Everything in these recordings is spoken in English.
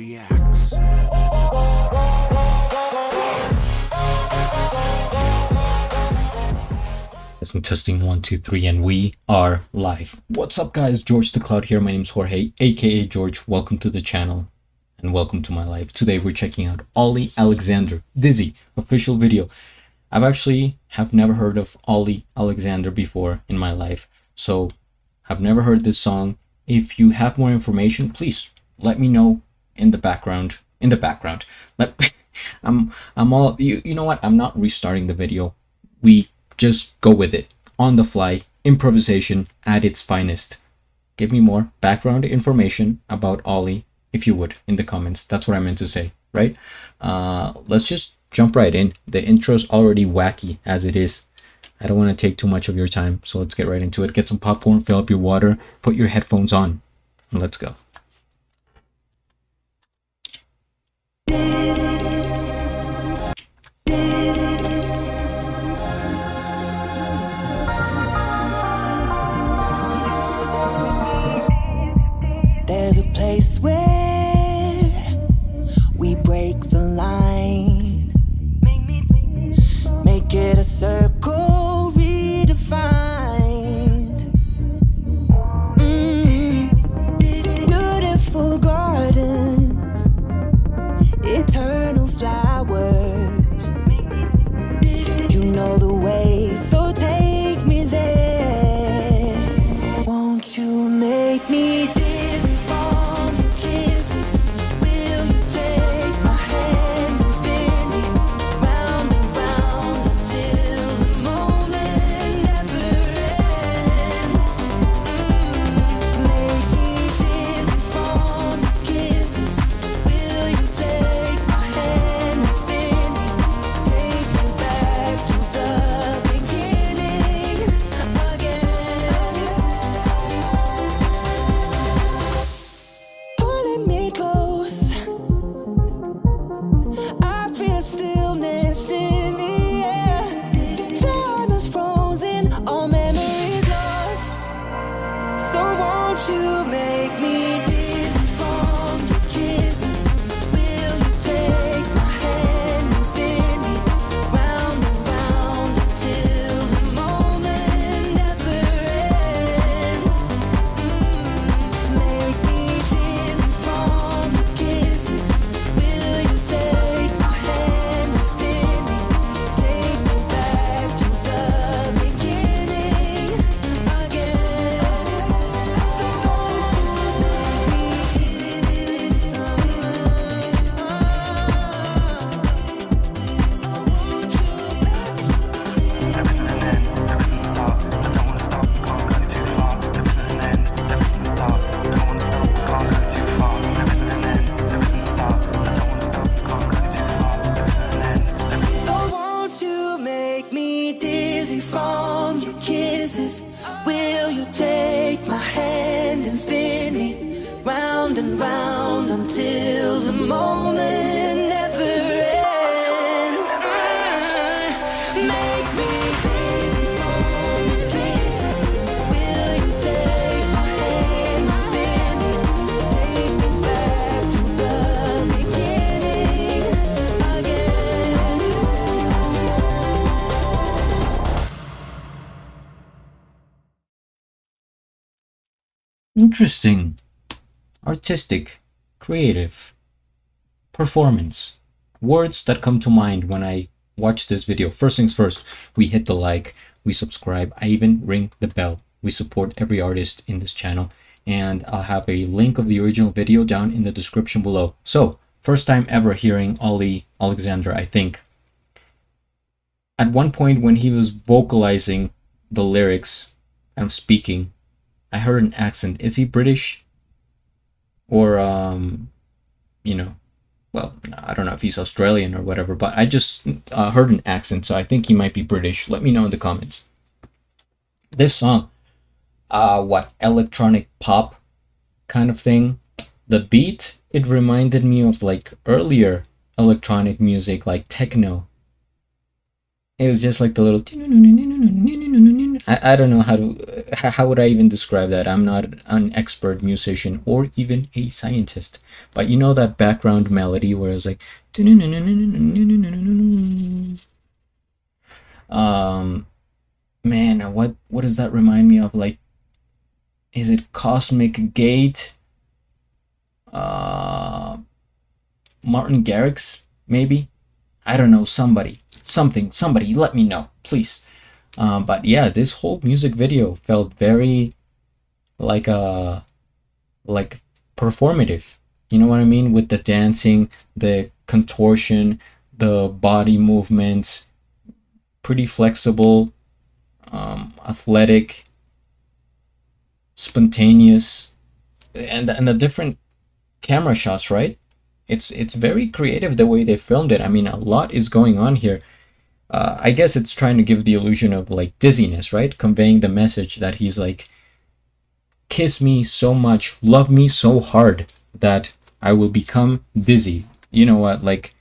reacts. Testing, testing, one, two, three, and we are live. What's up, guys? George the Cloud here. My name's Jorge, aka George. Welcome to the channel and welcome to my life. Today we're checking out Olly Alexander, Dizzy, official video. I've actually have never heard of Olly Alexander before in my life, so I've never heard this song. If you have more information, please let me know in the background. In the background, let I'm I'm all you you know what? I'm not restarting the video. We just go with it on the fly improvisation at its finest. Give me more background information about Olly, if you would in the comments. That's what I meant to say, right? Uh, let's just jump right in. The intro's already wacky as it is. I don't want to take too much of your time, so let's get right into it. Get some popcorn, fill up your water, put your headphones on, and let's go. Make me dizzy hand and spin me round and round until the moment Interesting, artistic, creative, performance. Words that come to mind when I watch this video. First things first, we hit the like, we subscribe, I even ring the bell. We support every artist in this channel, and I'll have a link of the original video down in the description below. So, first time ever hearing Olly Alexander, I think. At one point when he was vocalizing the lyrics and speaking, I heard an accent. Is he British? Or um you know, well, I don't know if he's Australian or whatever, but I just uh, heard an accent, so I think he might be British. Let me know in the comments. This song, uh, what electronic pop kind of thing. The beat, it reminded me of like earlier electronic music, like techno. It was just like the little I, I don't know how to how would I even describe that I'm not an expert musician or even a scientist but you know that background melody where it's like um man what what does that remind me of like is it cosmic gate uh martin garrix maybe i don't know somebody something somebody let me know please. Um, but yeah this whole music video felt very like a like performative. You know what i mean? With the dancing the contortion the body movements pretty flexible um, athletic spontaneous and and the different camera shots right? It's it's very creative the way they filmed it. I mean a lot is going on here uh, I guess it's trying to give the illusion of like dizziness, right? Conveying the message that he's like, kiss me so much, love me so hard that I will become dizzy. You know what? Like,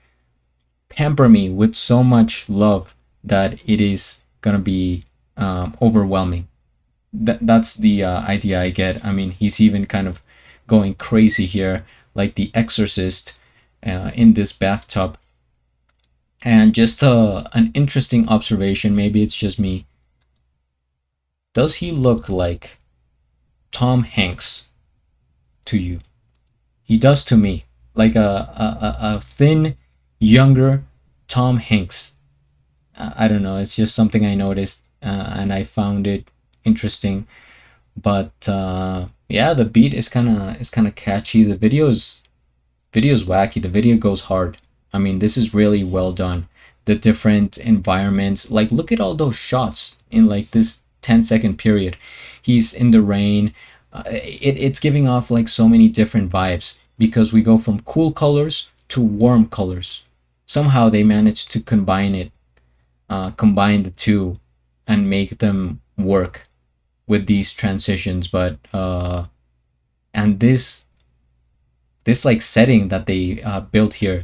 pamper me with so much love that it is gonna be um, overwhelming. That that's the uh, idea I get. I mean, he's even kind of going crazy here, like the Exorcist uh, in this bathtub and just uh, an interesting observation, maybe it's just me. Does he look like Tom Hanks to you? He does to me, like a, a, a thin, younger Tom Hanks. I don't know, it's just something I noticed uh, and I found it interesting. But uh, yeah, the beat is kind of is kind of catchy. The video's video's wacky. The video goes hard. I mean, this is really well done. The different environments, like look at all those shots in like this 10 second period. He's in the rain. Uh, it, it's giving off like so many different vibes because we go from cool colors to warm colors. Somehow they managed to combine it, uh, combine the two and make them work with these transitions. But, uh, and this, this like setting that they uh, built here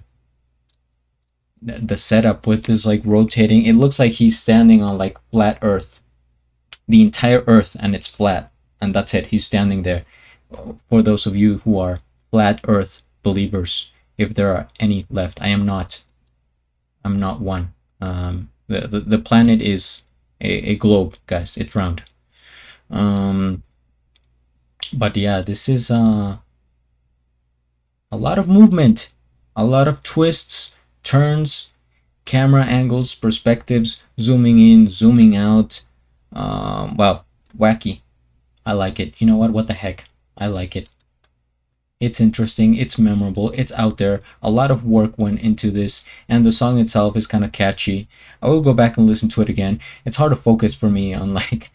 the setup with this like rotating it looks like he's standing on like flat earth. The entire earth and it's flat and that's it he's standing there. For those of you who are flat earth believers if there are any left i am not i'm not one. Um the the, the planet is a, a globe guys it's round. Um but yeah this is uh a lot of movement a lot of twists turns, camera angles, perspectives, zooming in, zooming out. Um, well, wacky. I like it. You know what? What the heck? I like it. It's interesting, it's memorable, it's out there. A lot of work went into this, and the song itself is kind of catchy. I will go back and listen to it again. It's hard to focus for me on like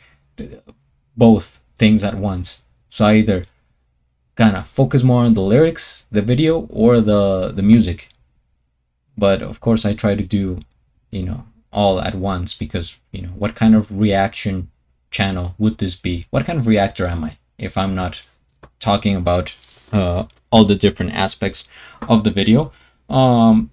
both things at once. So I either kind of focus more on the lyrics, the video, or the the music but of course i try to do you know all at once because you know what kind of reaction channel would this be? What kind of reactor am i? If i'm not talking about uh, all the different aspects of the video. Um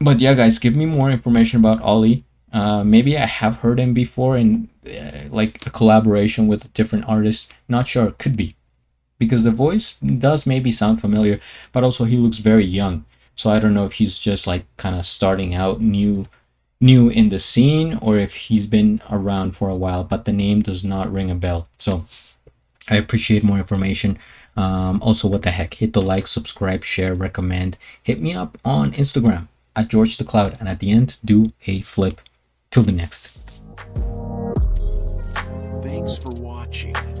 but yeah guys give me more information about olly. Uh, maybe i have heard him before in uh, like a collaboration with a different artist. Not sure. Could be. Because the voice does maybe sound familiar but also he looks very young so I don't know if he's just like kind of starting out new new in the scene or if he's been around for a while, but the name does not ring a bell. So I appreciate more information. Um, also, what the heck? Hit the like, subscribe, share, recommend. Hit me up on Instagram at George the Cloud. And at the end, do a flip. Till the next. Thanks for watching.